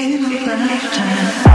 in a lifetime.